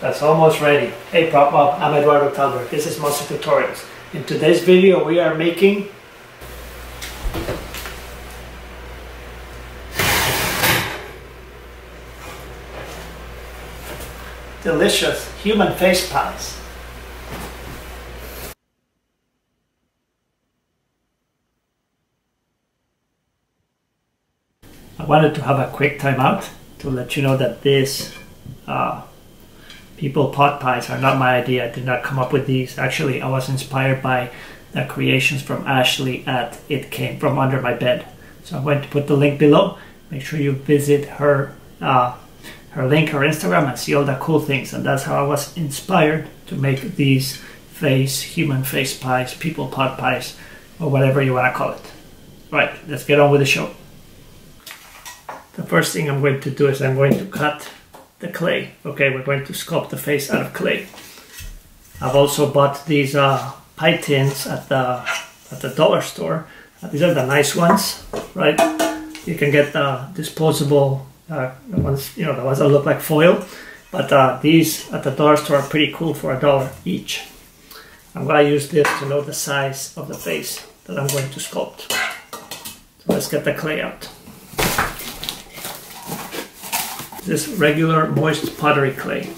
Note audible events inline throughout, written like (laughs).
That's almost ready. Hey Prop Mob, I'm Eduardo Talbert. This is Monster Tutorials. In today's video we are making delicious human face pies. I wanted to have a quick timeout to let you know that this uh, people pot pies are not my idea. I did not come up with these. Actually, I was inspired by the creations from Ashley at It Came From Under My Bed. So I'm going to put the link below. Make sure you visit her uh, her link, her Instagram, and see all the cool things. And that's how I was inspired to make these face, human face pies, people pot pies, or whatever you want to call it. Right, let's get on with the show. The first thing I'm going to do is I'm going to cut the clay. Okay, we're going to sculpt the face out of clay. I've also bought these uh, pie tins at the at the dollar store. Uh, these are the nice ones, right? You can get the disposable uh, ones, you know, the ones that look like foil. But uh, these at the dollar store are pretty cool for a dollar each. I'm going to use this to know the size of the face that I'm going to sculpt. So let's get the clay out. This regular moist pottery clay.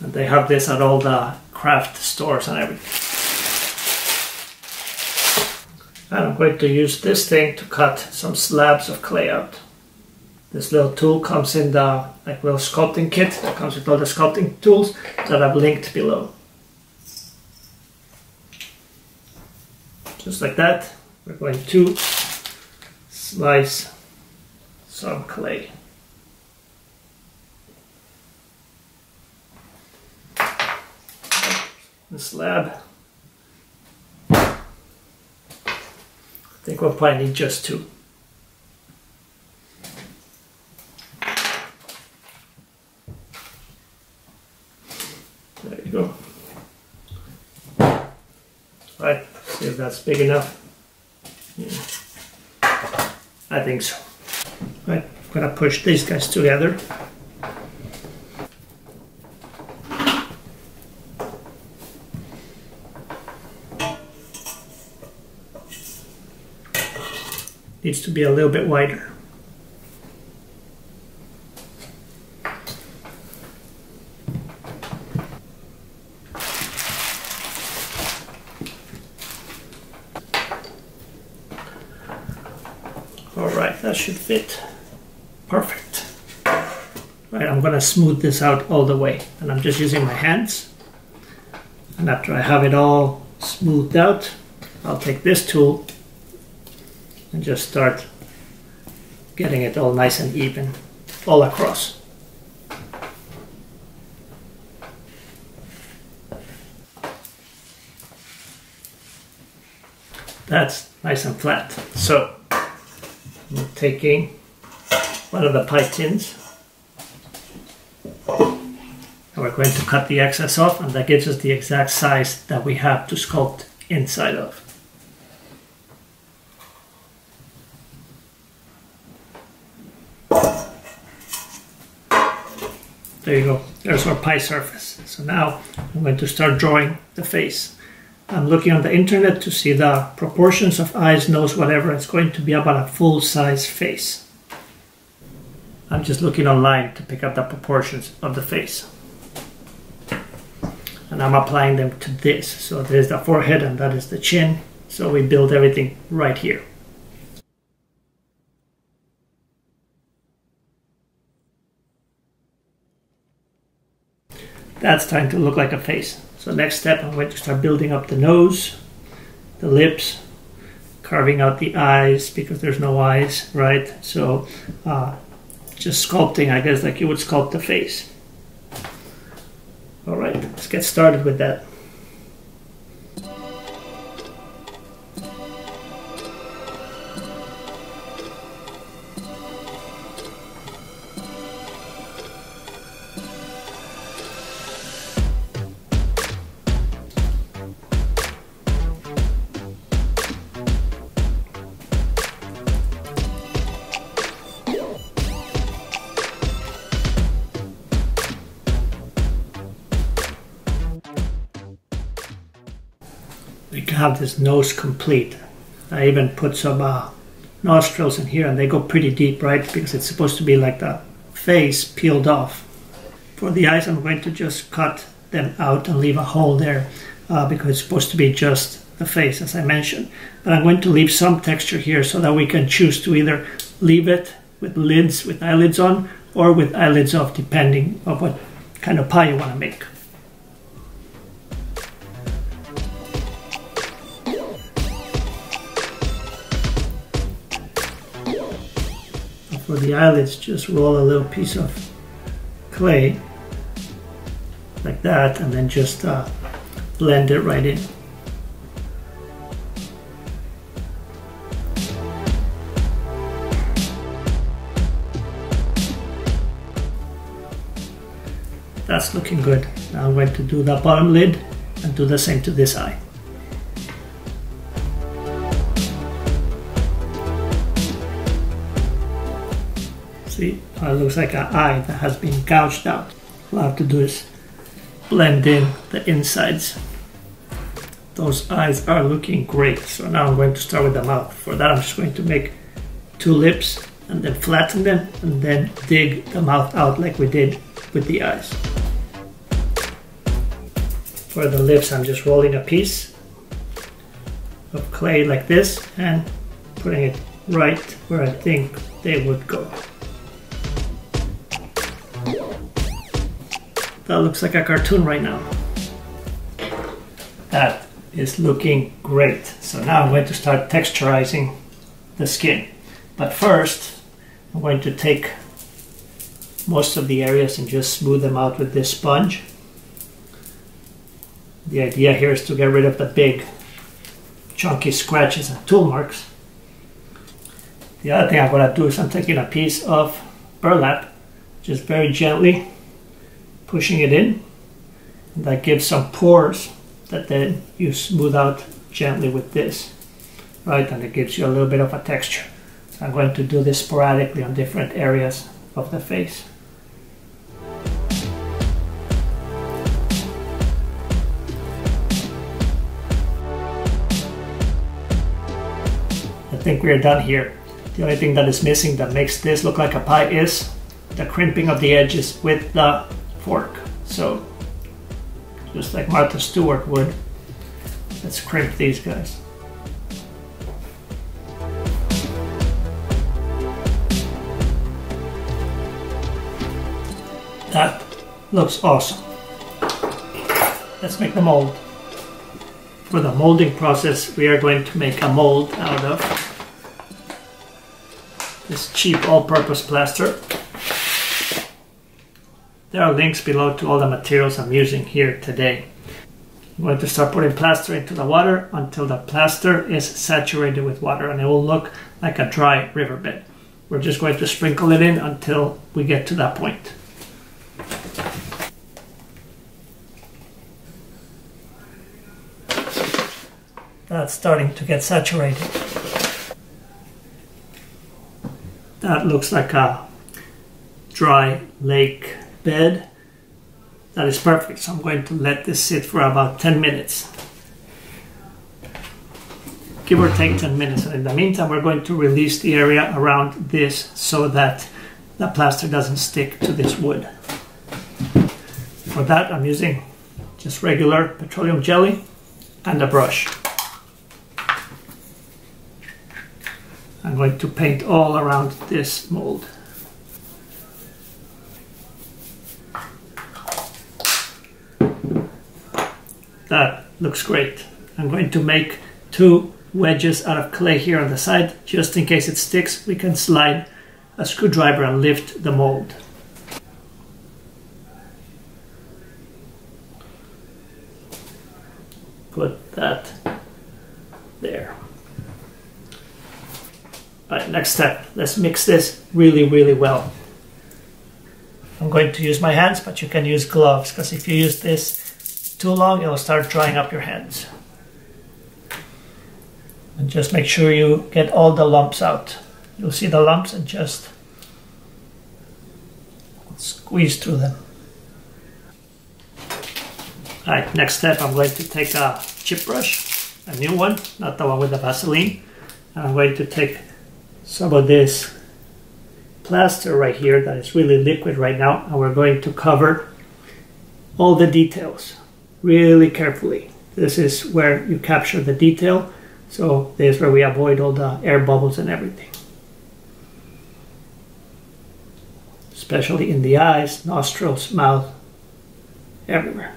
And they have this at all the craft stores and everything. And I'm going to use this thing to cut some slabs of clay out. This little tool comes in the like little sculpting kit that comes with all the sculpting tools that I've linked below. Just like that, we're going to slice some clay. The slab. I think we'll probably need just two. There you go. All right, see if that's big enough. Yeah. I think so. Right, I'm gonna push these guys together. Needs to be a little bit wider. All right, that should fit. Perfect. Right, I'm gonna smooth this out all the way. And I'm just using my hands. And after I have it all smoothed out, I'll take this tool and just start getting it all nice and even all across. That's nice and flat. So I'm taking one of the pie tins and we're going to cut the excess off and that gives us the exact size that we have to sculpt inside of. There you go, there's our pie surface. So now I'm going to start drawing the face. I'm looking on the internet to see the proportions of eyes, nose, whatever. It's going to be about a full size face. I'm just looking online to pick up the proportions of the face. And I'm applying them to this. So there's the forehead and that is the chin. So we build everything right here. That's starting to look like a face. So next step, I'm going to start building up the nose, the lips, carving out the eyes because there's no eyes, right? So uh, just sculpting, I guess, like you would sculpt the face. All right, let's get started with that. You can have this nose complete. I even put some uh, nostrils in here and they go pretty deep, right? Because it's supposed to be like the face peeled off. For the eyes, I'm going to just cut them out and leave a hole there uh, because it's supposed to be just the face, as I mentioned. But I'm going to leave some texture here so that we can choose to either leave it with lids, with eyelids on, or with eyelids off, depending on what kind of pie you want to make. For the eyelids, just roll a little piece of clay like that and then just uh, blend it right in. That's looking good. Now I'm going to do the bottom lid and do the same to this eye. See, it uh, looks like an eye that has been gouged out. All I have to do is blend in the insides. Those eyes are looking great. So now I'm going to start with the mouth. For that I'm just going to make two lips and then flatten them and then dig the mouth out like we did with the eyes. For the lips I'm just rolling a piece of clay like this and putting it right where I think they would go. That looks like a cartoon right now. That is looking great. So now I'm going to start texturizing the skin. But first, I'm going to take most of the areas and just smooth them out with this sponge. The idea here is to get rid of the big chunky scratches and tool marks. The other thing I'm going to do is I'm taking a piece of burlap, just very gently pushing it in. That gives some pores that then you smooth out gently with this, right? And it gives you a little bit of a texture. I'm going to do this sporadically on different areas of the face. I think we're done here. The only thing that is missing that makes this look like a pie is the crimping of the edges with the fork. So just like Martha Stewart would, let's crimp these guys. That looks awesome. Let's make the mold. For the molding process, we are going to make a mold out of this cheap all-purpose plaster. There are links below to all the materials I'm using here today. I'm going to start putting plaster into the water until the plaster is saturated with water and it will look like a dry riverbed. We're just going to sprinkle it in until we get to that point. That's starting to get saturated. That looks like a dry lake bed. That is perfect. So I'm going to let this sit for about 10 minutes. Give or take 10 minutes. And in the meantime, we're going to release the area around this so that the plaster doesn't stick to this wood. For that, I'm using just regular petroleum jelly and a brush. I'm going to paint all around this mold. That looks great. I'm going to make two wedges out of clay here on the side. Just in case it sticks, we can slide a screwdriver and lift the mold. Put that there. All right, next step. Let's mix this really, really well. I'm going to use my hands, but you can use gloves because if you use this too long, it'll start drying up your hands. And just make sure you get all the lumps out. You'll see the lumps and just squeeze through them. Alright, next step I'm going to take a chip brush a new one, not the one with the Vaseline. And I'm going to take some of this plaster right here that is really liquid right now and we're going to cover all the details really carefully. This is where you capture the detail. So this is where we avoid all the air bubbles and everything. Especially in the eyes, nostrils, mouth, everywhere.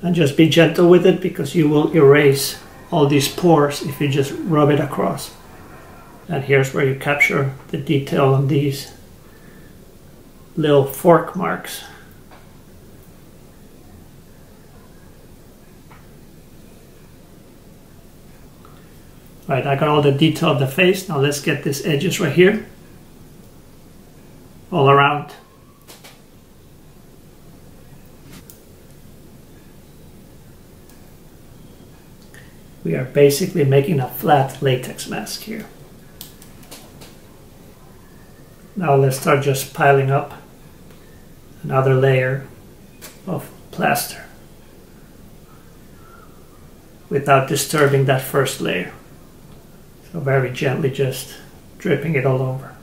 And just be gentle with it because you will erase all these pores if you just rub it across. And here's where you capture the detail on these little fork marks. Right, I got all the detail of the face. Now let's get these edges right here. All around. We are basically making a flat latex mask here. Now let's start just piling up another layer of plaster without disturbing that first layer. So very gently just dripping it all over.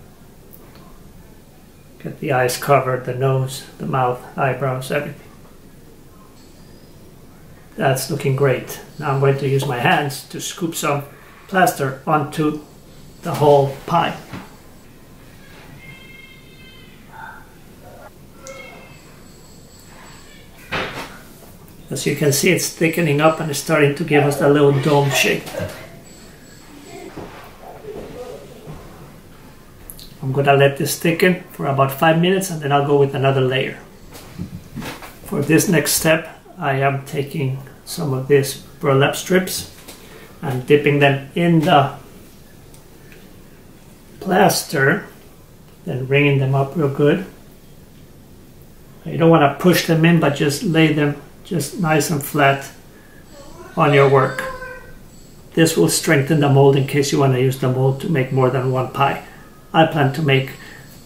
Get the eyes covered, the nose, the mouth, eyebrows, everything. That's looking great. Now I'm going to use my hands to scoop some plaster onto the whole pie. As you can see, it's thickening up and it's starting to give us a little dome shape. I'm gonna let this thicken for about five minutes and then I'll go with another layer. For this next step, I am taking some of these burlap strips and dipping them in the plaster, then wringing them up real good. You don't want to push them in, but just lay them just nice and flat on your work. This will strengthen the mold in case you want to use the mold to make more than one pie. I plan to make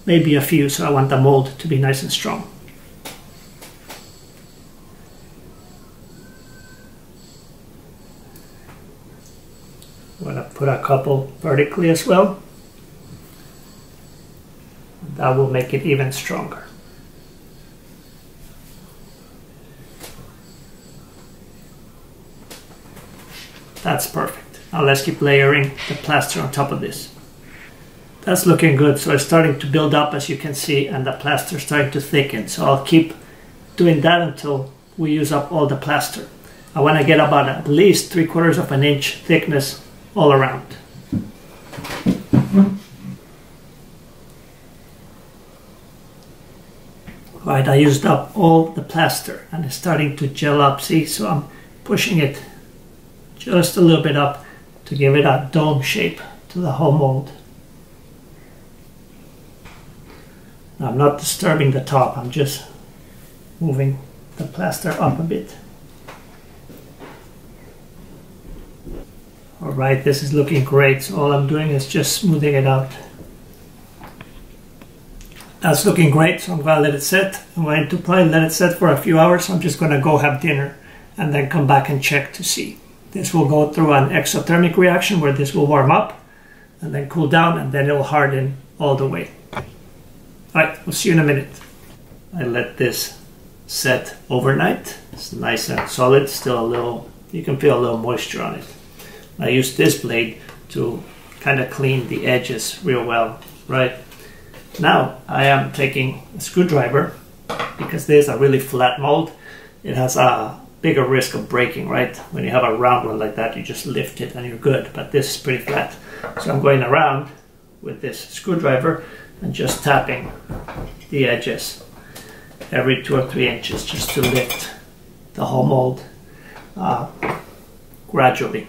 maybe a few, so I want the mold to be nice and strong. I'm going to put a couple vertically as well. That will make it even stronger. That's perfect. Now let's keep layering the plaster on top of this. That's looking good. So it's starting to build up as you can see and the plaster starting to thicken. So I'll keep doing that until we use up all the plaster. I want to get about at least three quarters of an inch thickness all around. Right, I used up all the plaster and it's starting to gel up. See, so I'm pushing it just a little bit up to give it a dome shape to the whole mold. I'm not disturbing the top, I'm just moving the plaster up a bit. Alright, this is looking great, so all I'm doing is just smoothing it out. That's looking great, so I'm gonna let it set. I'm going to probably let it set for a few hours, I'm just gonna go have dinner and then come back and check to see. This will go through an exothermic reaction where this will warm up and then cool down and then it will harden all the way. Alright, we'll see you in a minute. I let this set overnight. It's nice and solid, still a little, you can feel a little moisture on it. I use this blade to kind of clean the edges real well, right? Now I am taking a screwdriver because this is a really flat mold. It has a bigger risk of breaking, right? When you have a round one like that, you just lift it and you're good, but this is pretty flat. So I'm going around with this screwdriver and just tapping the edges every two or three inches just to lift the whole mold uh, gradually.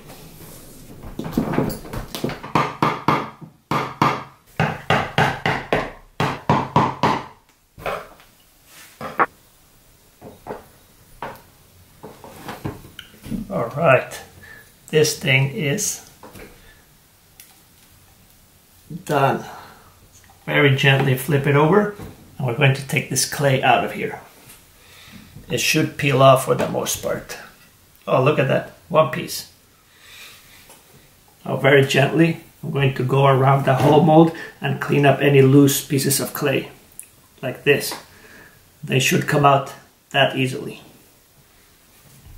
All right, this thing is done very gently flip it over and we're going to take this clay out of here. It should peel off for the most part. Oh, look at that, one piece. Now very gently, I'm going to go around the whole mold and clean up any loose pieces of clay, like this. They should come out that easily.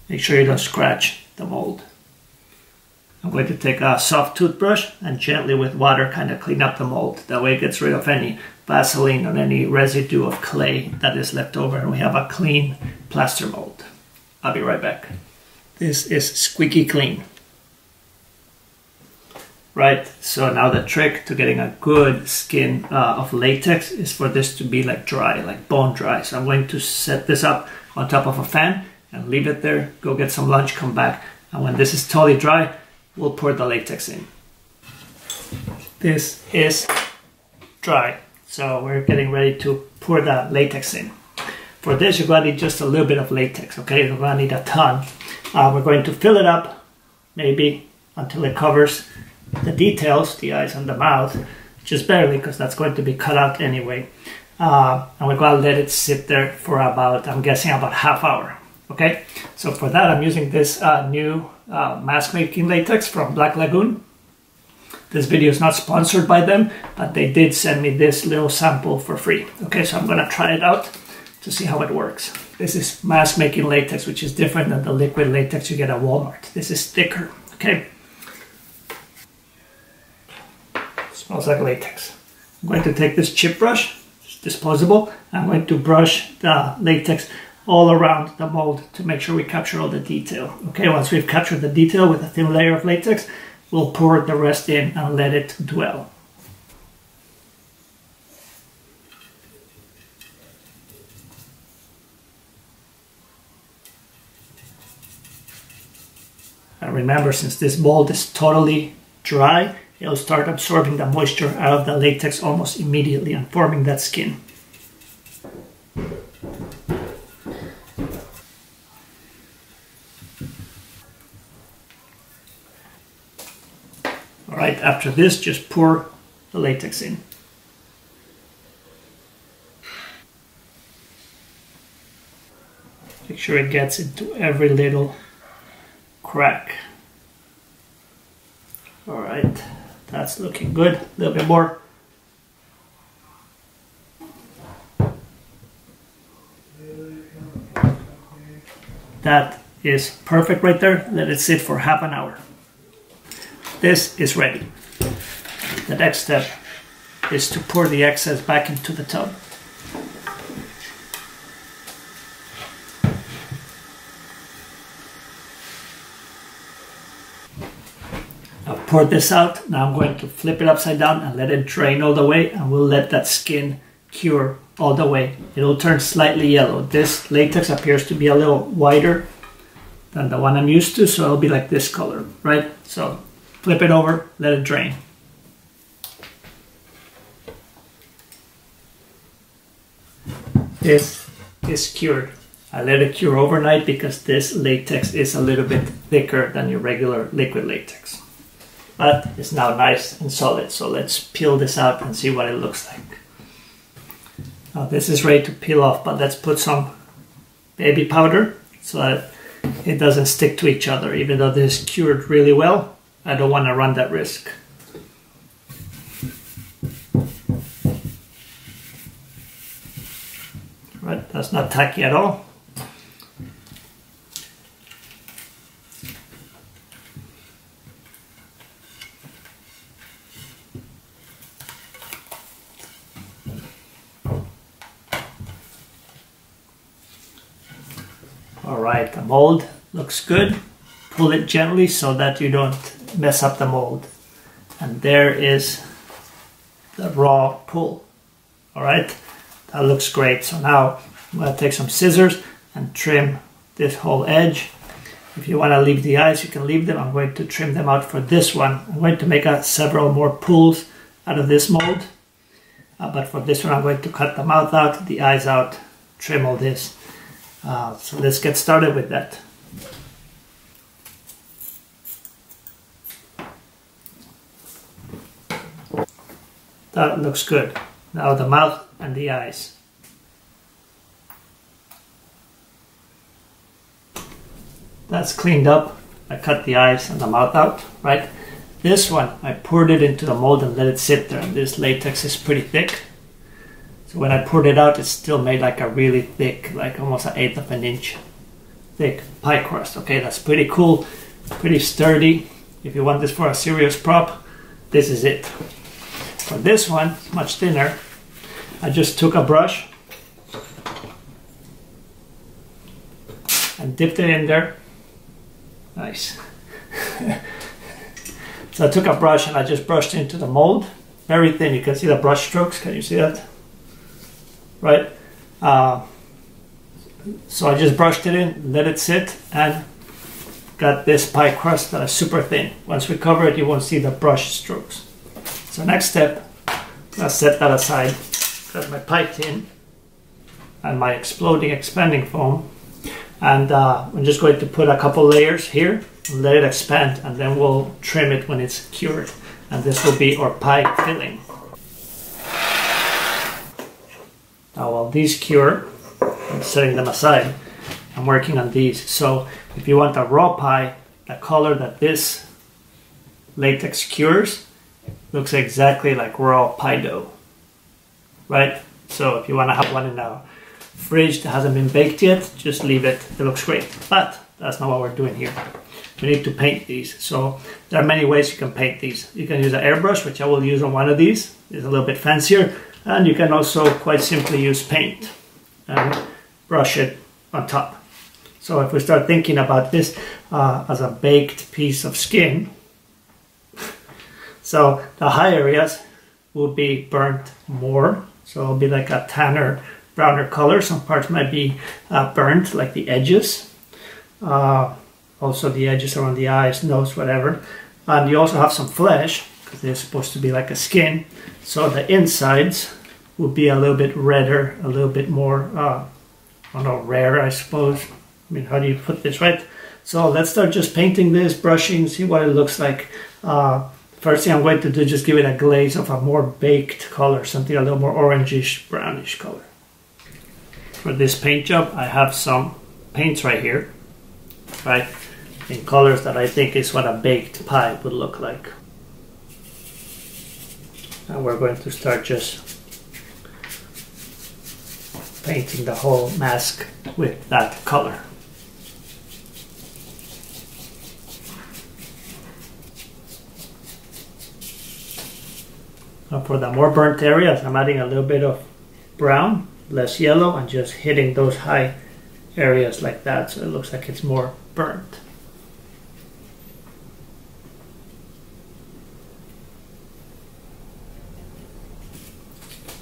Make sure you don't scratch the mold. I'm going to take a soft toothbrush and gently with water kind of clean up the mold. That way it gets rid of any Vaseline or any residue of clay that is left over and we have a clean plaster mold. I'll be right back. This is squeaky clean. Right, so now the trick to getting a good skin uh, of latex is for this to be like dry, like bone dry. So I'm going to set this up on top of a fan and leave it there, go get some lunch, come back. And when this is totally dry, we'll pour the latex in. This is dry, so we're getting ready to pour the latex in. For this, you're to need just a little bit of latex, okay? You're to need a ton. Uh, we're going to fill it up, maybe until it covers the details, the eyes and the mouth, just barely, because that's going to be cut out anyway. Uh, and we're to let it sit there for about, I'm guessing, about half hour. Okay, so for that, I'm using this uh, new uh, mask making latex from Black Lagoon. This video is not sponsored by them, but they did send me this little sample for free. Okay, so I'm gonna try it out to see how it works. This is mask making latex, which is different than the liquid latex you get at Walmart. This is thicker, okay? Smells like latex. I'm going to take this chip brush, it's disposable. I'm going to brush the latex all around the mold to make sure we capture all the detail. Okay, once we've captured the detail with a thin layer of latex, we'll pour the rest in and let it dwell. And remember, since this mold is totally dry, it'll start absorbing the moisture out of the latex almost immediately and forming that skin. After this, just pour the latex in. Make sure it gets into every little crack. All right, that's looking good. A little bit more. That is perfect right there. Let it sit for half an hour. This is ready. The next step is to pour the excess back into the tub. I've poured this out. Now I'm going to flip it upside down and let it drain all the way and we'll let that skin cure all the way. It'll turn slightly yellow. This latex appears to be a little whiter than the one I'm used to, so it'll be like this color, right? So flip it over, let it drain. This is cured. I let it cure overnight because this latex is a little bit thicker than your regular liquid latex. But it's now nice and solid, so let's peel this out and see what it looks like. Now this is ready to peel off, but let's put some baby powder so that it doesn't stick to each other. Even though this is cured really well, I don't want to run that risk. Right, that's not tacky at all. All right, the mold looks good. Pull it gently so that you don't mess up the mold. And there is the raw pull. All right, that looks great. So now I'm gonna take some scissors and trim this whole edge. If you wanna leave the eyes, you can leave them. I'm going to trim them out for this one. I'm going to make a, several more pulls out of this mold. Uh, but for this one, I'm going to cut the mouth out, the eyes out, trim all this. Uh, so let's get started with that. That looks good. Now the mouth and the eyes. That's cleaned up. I cut the eyes and the mouth out, right? This one, I poured it into the mold and let it sit there. And this latex is pretty thick. So when I poured it out, it still made like a really thick, like almost an eighth of an inch thick pie crust. Okay, that's pretty cool, pretty sturdy. If you want this for a serious prop, this is it. For this one, much thinner, I just took a brush and dipped it in there. Nice. (laughs) so I took a brush and I just brushed into the mold. Very thin, you can see the brush strokes, can you see that? Right? Uh, so I just brushed it in, let it sit, and got this pie crust that is super thin. Once we cover it, you won't see the brush strokes. So next step, let's set that aside. Got my pie tin and my exploding expanding foam. And uh, I'm just going to put a couple layers here, let it expand, and then we'll trim it when it's cured. And this will be our pie filling. Now while these cure, I'm setting them aside. I'm working on these. So if you want a raw pie, the color that this latex cures looks exactly like raw pie dough, right? So if you want to have one in a fridge that hasn't been baked yet, just leave it. It looks great. But that's not what we're doing here. We need to paint these. So there are many ways you can paint these. You can use an airbrush, which I will use on one of these. It's a little bit fancier. And you can also quite simply use paint and brush it on top. So if we start thinking about this uh, as a baked piece of skin, so the high areas will be burnt more. So it'll be like a tanner, browner color. Some parts might be uh, burnt, like the edges. Uh, also the edges around the eyes, nose, whatever. And you also have some flesh, because they're supposed to be like a skin. So the insides will be a little bit redder, a little bit more, uh, I don't know, rare, I suppose. I mean, how do you put this, right? So let's start just painting this, brushing, see what it looks like. Uh, first thing I'm going to do is just give it a glaze of a more baked color, something a little more orangish, brownish color. For this paint job, I have some paints right here, right? In colors that I think is what a baked pie would look like. And we're going to start just painting the whole mask with that color. For the more burnt areas, I'm adding a little bit of brown, less yellow, and just hitting those high areas like that so it looks like it's more burnt.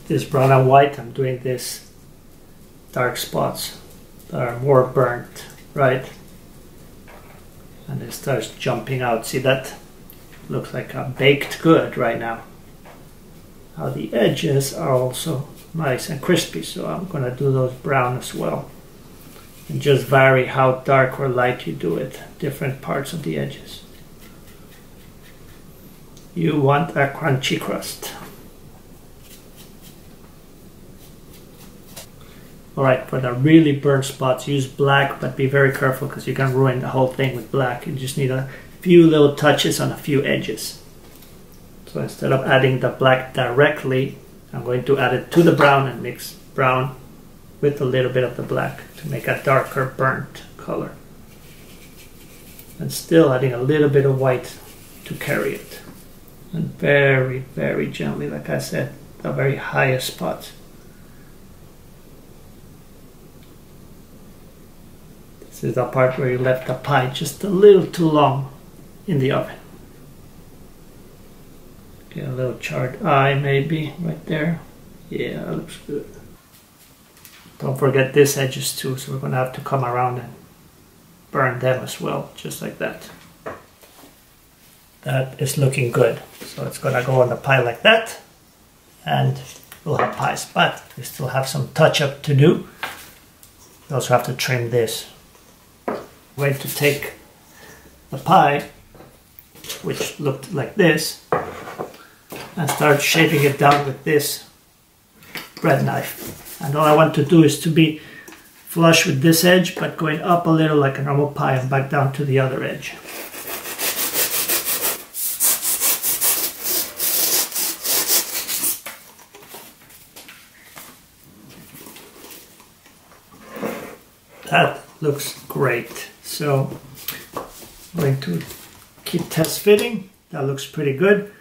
This brown and white, I'm doing this dark spots that are more burnt, right? And it starts jumping out. See that? Looks like a baked good right now how the edges are also nice and crispy so I'm gonna do those brown as well and just vary how dark or light you do it different parts of the edges you want a crunchy crust Alright, for the really burnt spots, use black, but be very careful because you can ruin the whole thing with black. You just need a few little touches on a few edges. So instead of adding the black directly, I'm going to add it to the brown and mix brown with a little bit of the black to make a darker burnt color. And still adding a little bit of white to carry it. And very, very gently, like I said, the very highest spots. This is the part where you left the pie just a little too long in the oven. Get a little charred eye maybe right there. Yeah, looks good. Don't forget this edges too, so we're gonna have to come around and burn them as well, just like that. That is looking good. So it's gonna go on the pie like that, and we'll have pies, but we still have some touch up to do. We also have to trim this. Going to take the pie, which looked like this, and start shaping it down with this bread knife. And all I want to do is to be flush with this edge, but going up a little like a normal pie and back down to the other edge. That looks great. So I'm going to keep test fitting. That looks pretty good.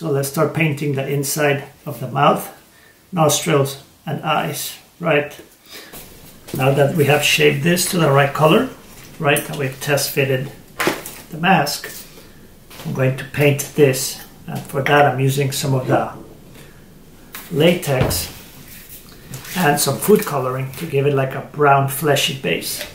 So let's start painting the inside of the mouth, nostrils and eyes, right? Now that we have shaped this to the right color, right, and we've test fitted the mask, I'm going to paint this. And for that I'm using some of the latex and some food coloring to give it like a brown fleshy base.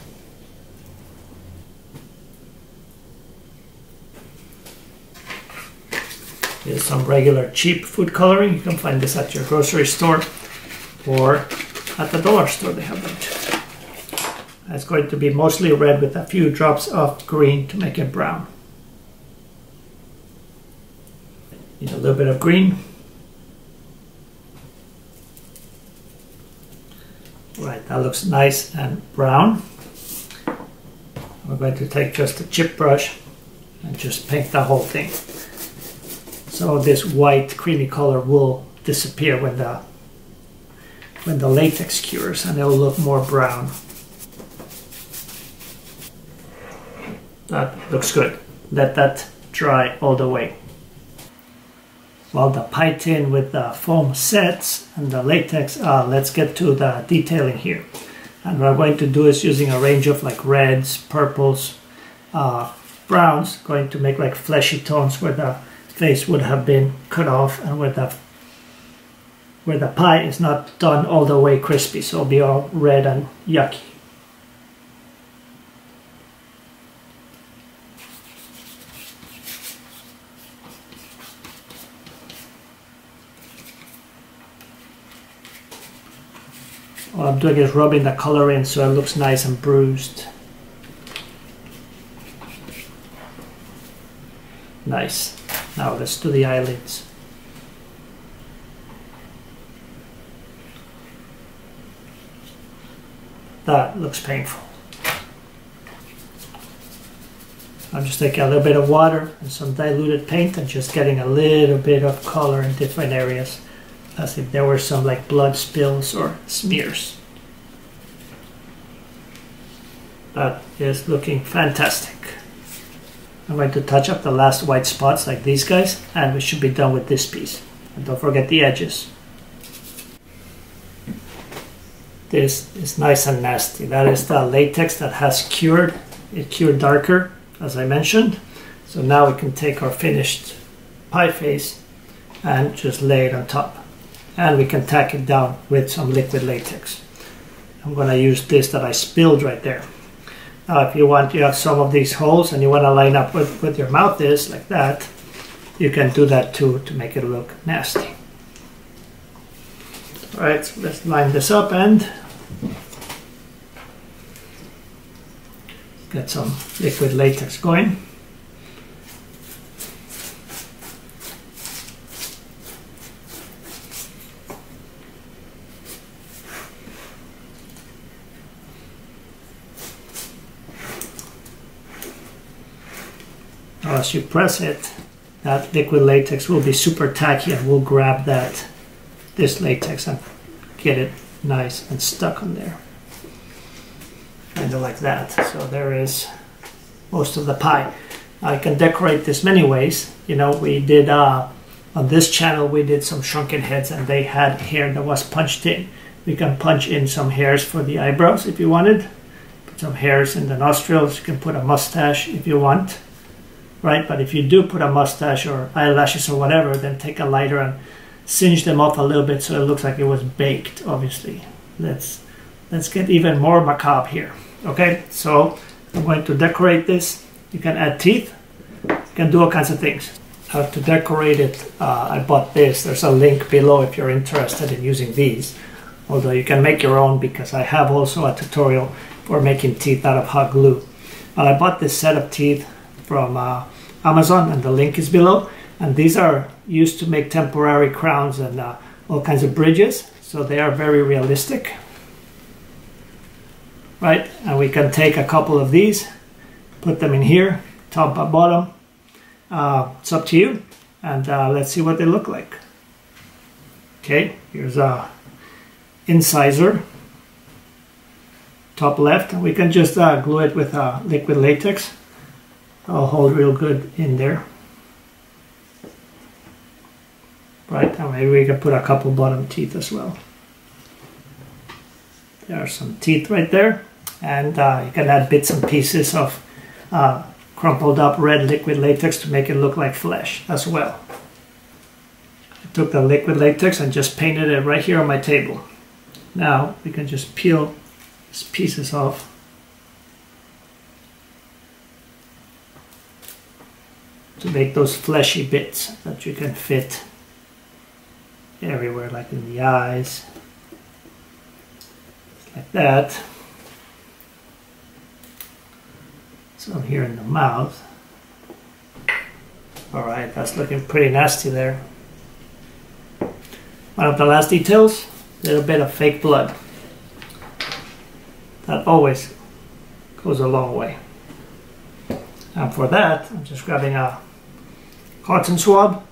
Here's some regular cheap food coloring. You can find this at your grocery store or at the dollar store they have too. It's going to be mostly red with a few drops of green to make it brown. Need a little bit of green. Right, that looks nice and brown. We're going to take just a chip brush and just paint the whole thing. So this white creamy color will disappear when the when the latex cures and it will look more brown. That looks good. Let that dry all the way. While the pie with the foam sets and the latex, uh, let's get to the detailing here. And what I'm going to do is using a range of like reds, purples, uh, browns, going to make like fleshy tones where the face would have been cut off and where the where the pie is not done all the way crispy so it'll be all red and yucky All I'm doing is rubbing the color in so it looks nice and bruised. Nice. Now let's do the eyelids. That looks painful. I'm just taking a little bit of water and some diluted paint and just getting a little bit of color in different areas as if there were some like blood spills or smears. That is looking fantastic. I'm going to touch up the last white spots like these guys and we should be done with this piece. And don't forget the edges. This is nice and nasty. That is the latex that has cured. It cured darker as I mentioned. So now we can take our finished pie face and just lay it on top. And we can tack it down with some liquid latex. I'm going to use this that I spilled right there. Uh, if you want, you have some of these holes and you want to line up with, with your mouth is like that, you can do that too to make it look nasty. Alright, so let's line this up and get some liquid latex going. You press it, that liquid latex will be super tacky and will grab that this latex and get it nice and stuck on there. Kind of like that. So there is most of the pie. I can decorate this many ways. You know, we did uh, on this channel we did some shrunken heads and they had hair that was punched in. We can punch in some hairs for the eyebrows if you wanted. Put some hairs in the nostrils. You can put a mustache if you want right? But if you do put a mustache or eyelashes or whatever, then take a lighter and singe them off a little bit so it looks like it was baked, obviously. Let's, let's get even more macabre here, okay? So I'm going to decorate this. You can add teeth. You can do all kinds of things. Uh, to decorate it, uh, I bought this. There's a link below if you're interested in using these. Although you can make your own because I have also a tutorial for making teeth out of hot glue. But I bought this set of teeth from uh, Amazon, and the link is below. And these are used to make temporary crowns and uh, all kinds of bridges. So they are very realistic. Right, and we can take a couple of these, put them in here, top and bottom. Uh, it's up to you. And uh, let's see what they look like. Okay, here's a incisor. top left. We can just uh, glue it with uh, liquid latex. It'll hold real good in there. Right, and maybe we can put a couple bottom teeth as well. There are some teeth right there. And uh, you can add bits and pieces of uh, crumpled up red liquid latex to make it look like flesh as well. I took the liquid latex and just painted it right here on my table. Now we can just peel these pieces off. To make those fleshy bits that you can fit everywhere, like in the eyes, like that. So here in the mouth. Alright, that's looking pretty nasty there. One of the last details, a little bit of fake blood. That always goes a long way. And for that, I'm just grabbing a cotton swab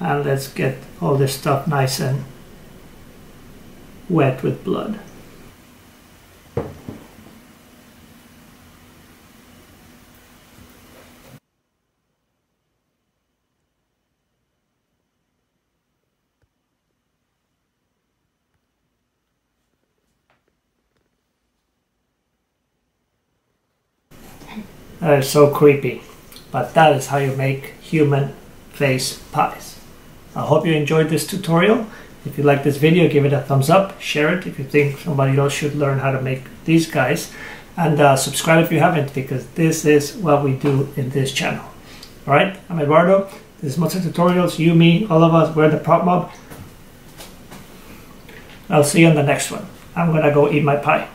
and let's get all this stuff nice and wet with blood. That is so creepy. But that is how you make human face pies. I hope you enjoyed this tutorial. If you like this video, give it a thumbs up, share it if you think somebody else should learn how to make these guys, and uh, subscribe if you haven't, because this is what we do in this channel. Alright, I'm Eduardo. This is Monster Tutorials. You, me, all of us, we're the Prop Mob. I'll see you on the next one. I'm gonna go eat my pie.